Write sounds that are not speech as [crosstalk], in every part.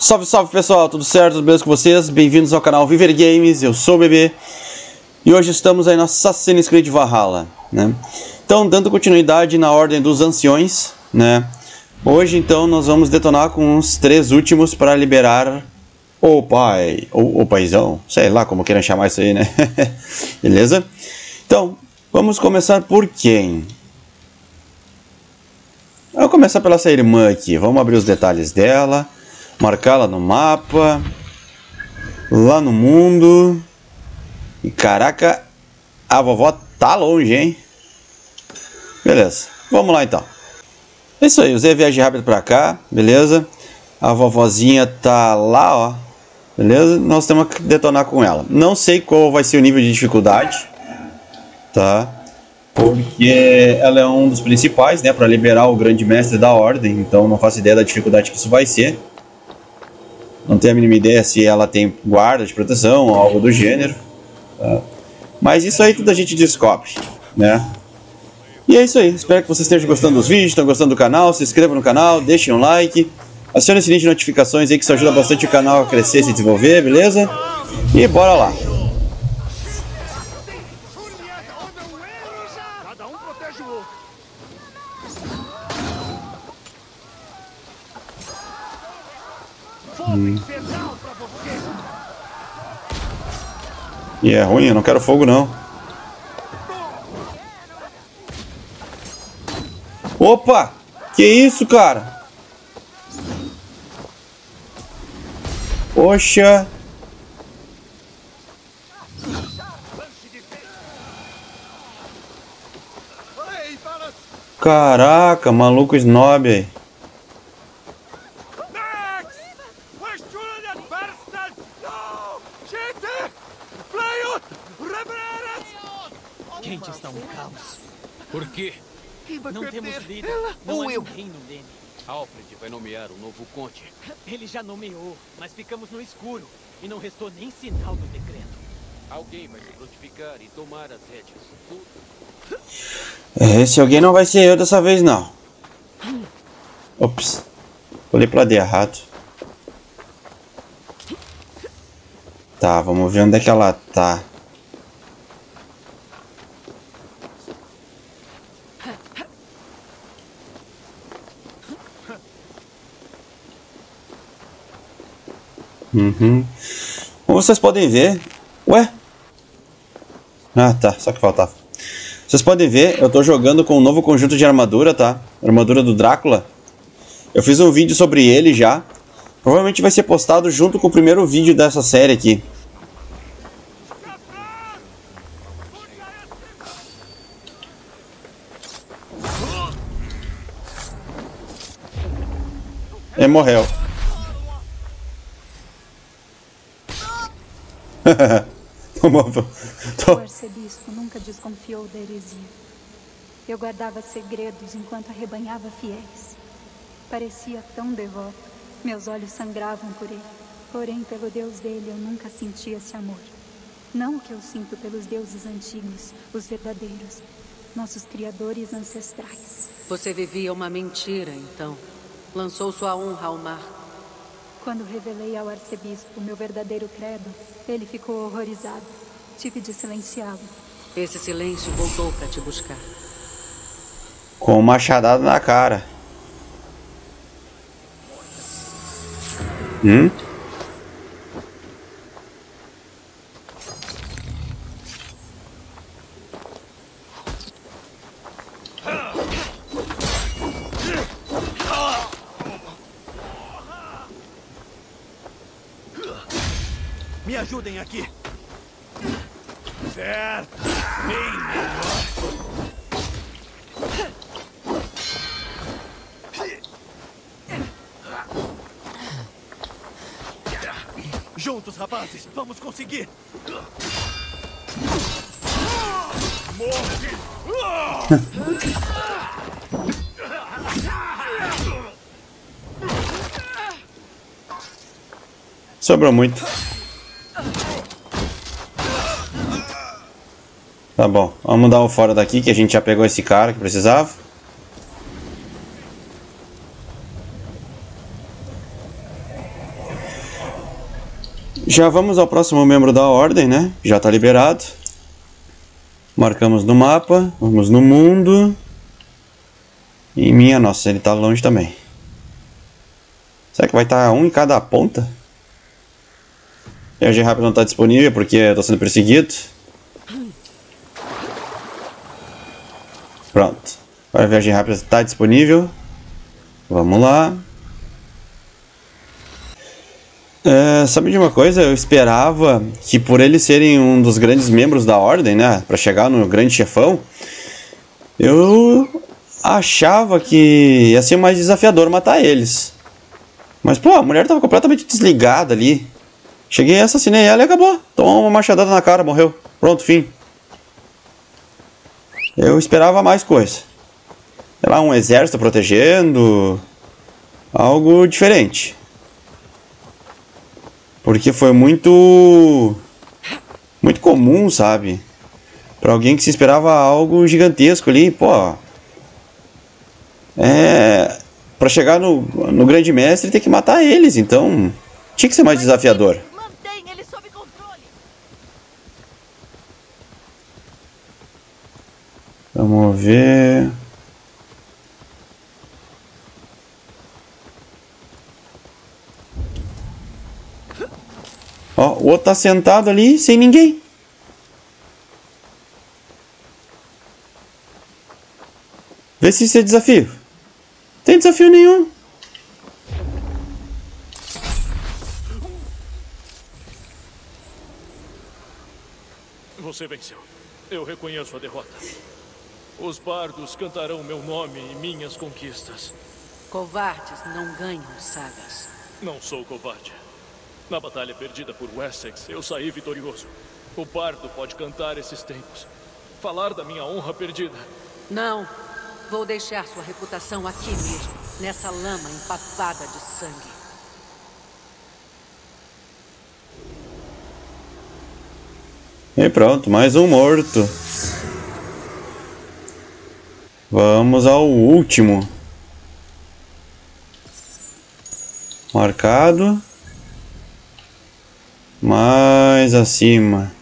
Salve, salve pessoal, tudo certo? Tudo beleza com vocês? Bem-vindos ao canal Viver Games, eu sou o Bebê e hoje estamos aí no Assassin's Creed Valhalla, né? Então, dando continuidade na ordem dos anciões, né? Hoje então nós vamos detonar com os três últimos para liberar o pai, ou o paizão, sei lá como queiram chamar isso aí, né? [laughs] Beleza? Então, vamos começar por quem? Eu começar pela essa irmã aqui, vamos abrir os detalhes dela marcá-la no mapa, lá no mundo. E caraca, a vovó tá longe, hein? Beleza, vamos lá então. É isso aí, usei a viagem rápida pra cá, beleza? A vovozinha tá lá, ó. Beleza? Nós temos que detonar com ela. Não sei qual vai ser o nível de dificuldade, tá? Porque ela é um dos principais, né? Para liberar o grande mestre da ordem. Então não faço ideia da dificuldade que isso vai ser. Não tenho a mínima ideia se ela tem guarda de proteção ou algo do gênero. Tá? Mas isso aí tudo a gente descobre, né? E é isso aí. Espero que vocês estejam gostando dos vídeos, estão gostando do canal. Se inscrevam no canal, deixem um like. Acione o sininho de notificações aí que isso ajuda bastante o canal a crescer e se desenvolver, beleza? E bora lá! Hum. E é ruim, eu não quero fogo não. Opa! Que isso, cara? Poxa! Caraca, maluco snob aí. Quente está um caos. Por quê? Quem vai Não perder? temos líder. Ela Não ou há eu? ninguém no Dene. Alfred vai nomear um novo conte. Ele já nomeou, mas ficamos no escuro. E não restou nem sinal do decreto. Alguém vai se prontificar e tomar as rédeas. Tudo. Esse alguém não vai ser eu dessa vez não. Ops. Pulei pra lado errado. Tá, vamos ver onde é que ela tá. Uhum. Como vocês podem ver... Ué? Ah, tá. Só que faltava. Vocês podem ver, eu tô jogando com um novo conjunto de armadura, tá? Armadura do Drácula. Eu fiz um vídeo sobre ele já. Provavelmente vai ser postado junto com o primeiro vídeo dessa série aqui. É, morreu. [laughs] O arcebispo nunca desconfiou da heresia. Eu guardava segredos enquanto arrebanhava fiéis. Parecia tão devoto. Meus olhos sangravam por ele. Porém, pelo Deus dele, eu nunca senti esse amor. Não o que eu sinto pelos deuses antigos, os verdadeiros, nossos criadores ancestrais. Você vivia uma mentira, então. Lançou sua honra ao mar. Quando revelei ao arcebispo meu verdadeiro credo, ele ficou horrorizado. Tive de silenciá-lo. Esse silêncio voltou para te buscar. Com uma machadada na cara. Hum? Certo. Bem melhor. Juntos, rapazes. Vamos conseguir. Morre! Sobrou muito. Tá bom, vamos dar o fora daqui que a gente já pegou esse cara que precisava. Já vamos ao próximo membro da ordem, né? Já está liberado. Marcamos no mapa, vamos no mundo. E minha nossa, ele está longe também. Será que vai estar tá um em cada ponta? Viagem rápida não está disponível porque estou sendo perseguido. Pronto. Agora a viagem rápida está disponível. Vamos lá. É, sabe de uma coisa? Eu esperava que por eles serem um dos grandes membros da ordem, né? Para chegar no grande chefão, eu achava que ia ser mais desafiador matar eles. Mas, pô, a mulher tava completamente desligada ali. Cheguei, assassinei ela e acabou. Tomou uma machadada na cara, morreu. Pronto, fim. Eu esperava mais coisa. Sei lá, um exército protegendo. Algo diferente. Porque foi muito. Muito comum, sabe? Pra alguém que se esperava algo gigantesco ali, pô. É. Pra chegar no, no grande mestre tem que matar eles, então. Tinha que ser mais desafiador. Vamos ver. Ó, o outro tá sentado ali sem ninguém. Vê se isso é desafio. Tem desafio nenhum. Você venceu. Eu reconheço a derrota. Os bardos cantarão meu nome e minhas conquistas. Covardes não ganham sagas. Não sou covarde. Na batalha perdida por Wessex, eu saí vitorioso. O bardo pode cantar esses tempos. Falar da minha honra perdida. Não. Vou deixar sua reputação aqui mesmo, nessa lama empapada de sangue. E pronto, mais um morto. Vamos ao último. Marcado. Mais acima.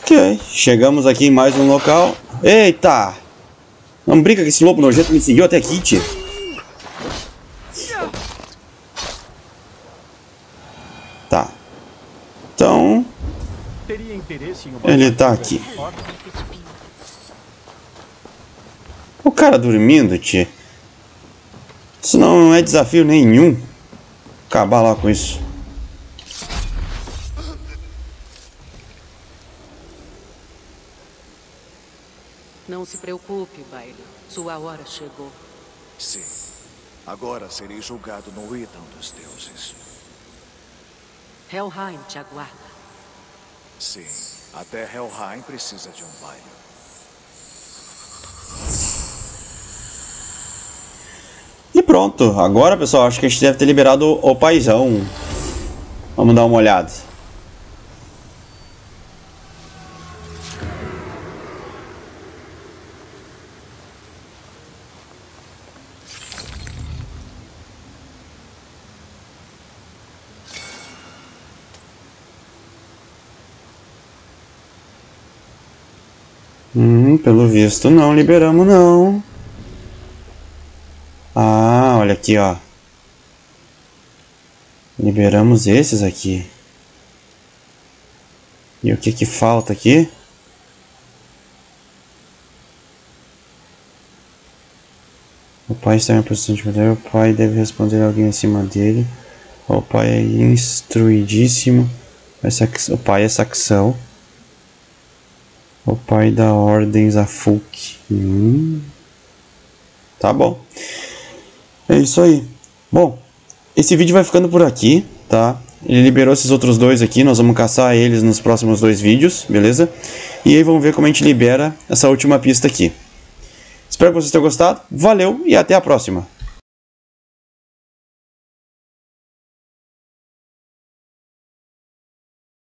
Ok, chegamos aqui em mais um local. Eita! Não brinca que esse lobo nojento me seguiu até aqui, tio. Ele tá aqui. O cara dormindo, tia. Isso não é desafio nenhum. Acabar lá com isso. Não se preocupe, Baile. Sua hora chegou. Sim. Agora serei julgado no Idam dos deuses. Helheim te aguarda. Sim. Até Helheim precisa de um baile. E pronto. Agora, pessoal, acho que a gente deve ter liberado o paizão. Vamos dar uma olhada. Hum, pelo visto não liberamos não. Ah, olha aqui, ó. Liberamos esses aqui. E o que que falta aqui? O pai está em posição de poder, o pai deve responder alguém acima dele. O pai é instruidíssimo. O pai é saxão. O pai da ordem Zafuk. Hum. Tá bom. É isso aí. Bom, esse vídeo vai ficando por aqui, tá? Ele liberou esses outros dois aqui, nós vamos caçar eles nos próximos dois vídeos, beleza? E aí vamos ver como a gente libera essa última pista aqui. Espero que vocês tenham gostado, valeu e até a próxima!